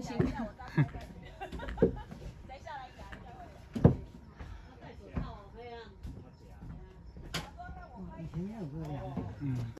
心。嗯。